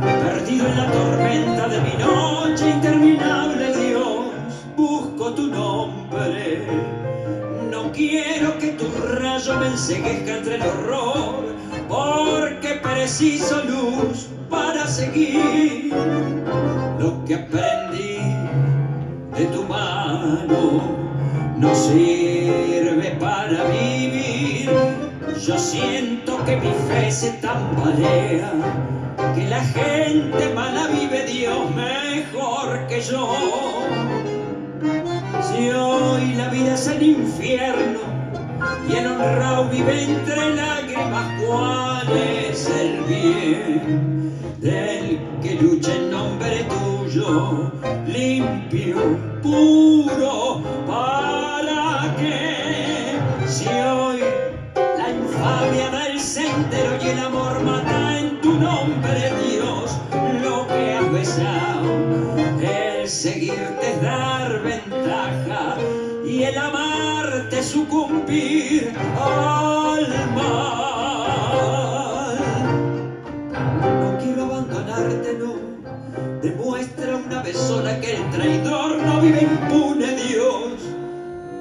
perdido en la tormenta de mi noche interminable, Dios, busco tu nombre. No quiero que tu rayo me enseguezca entre el horror, porque preciso luz para seguir lo que aprendí de tu mano. No sirve para vivir yo siento que mi fe se tambalea, que la gente mala vive Dios mejor que yo. Si hoy la vida es el infierno y el honrado vive entre lágrimas, ¿cuál es el bien del que lucha en nombre tuyo, limpio, puro, para y el amor mata en tu nombre, Dios, lo que has besado, el seguirte es dar ventaja y el amarte sucumbir al mal. No quiero abandonarte, no. Demuestra una vez sola que el traidor no vive impune, Dios,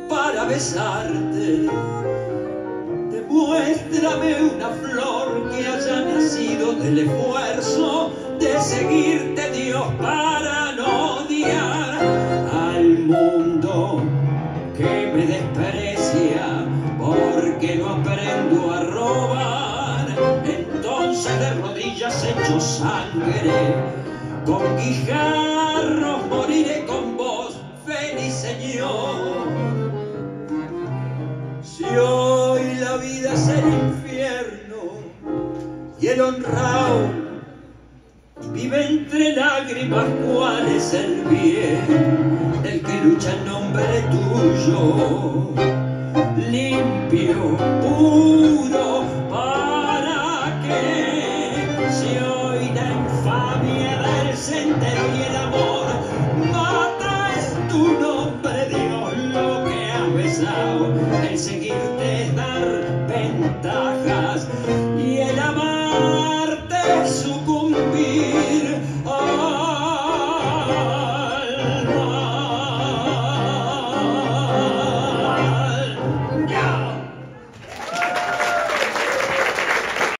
para besarte. Demuéstrame una flor que haya nacido del esfuerzo de seguirte, Dios, para no odiar al mundo que me desprecia porque no aprendo a robar. Entonces de rodillas hecho sangre, con guijarros moriré con vos, feliz Señor. el infierno y el honrado vive entre lágrimas cuál es el bien del que lucha en nombre tuyo. Limpio, puro para que se hoy la infamia del sendero y el amor. Mata en tu nombre Dios lo que ha besado. El seguirte dar guitarras